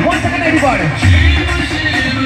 Once again, Everybody.